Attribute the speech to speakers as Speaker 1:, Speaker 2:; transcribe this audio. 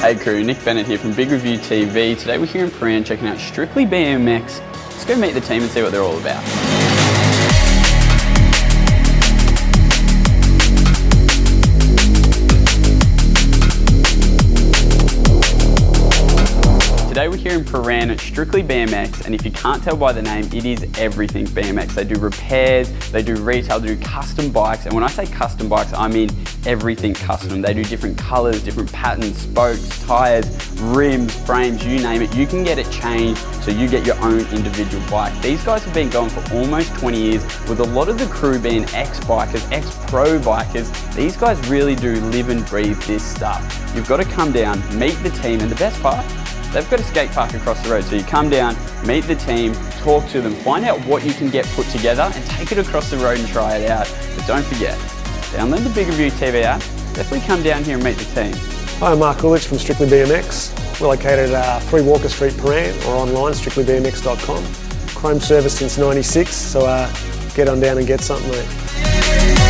Speaker 1: Hey crew, Nick Bennett here from Big Review TV. Today we're here in Prahran checking out Strictly BMX. Let's go meet the team and see what they're all about. Today we're here in Prahran at Strictly BMX and if you can't tell by the name, it is everything BMX. They do repairs, they do retail, they do custom bikes and when I say custom bikes, I mean everything custom. They do different colors, different patterns, spokes, tires, rims, frames, you name it. You can get it changed so you get your own individual bike. These guys have been going for almost 20 years with a lot of the crew being ex-bikers, ex-pro bikers. These guys really do live and breathe this stuff. You've got to come down, meet the team and the best part, They've got a skate park across the road, so you come down, meet the team, talk to them, find out what you can get put together and take it across the road and try it out. But don't forget, download the Big Review TV app, definitely come down here and meet the team.
Speaker 2: Hi, I'm Mark Ulich from Strictly BMX. We're located at uh, 3 Walker Street, Prahran, or online, strictlybmx.com. Chrome service since 96, so uh, get on down and get something, mate.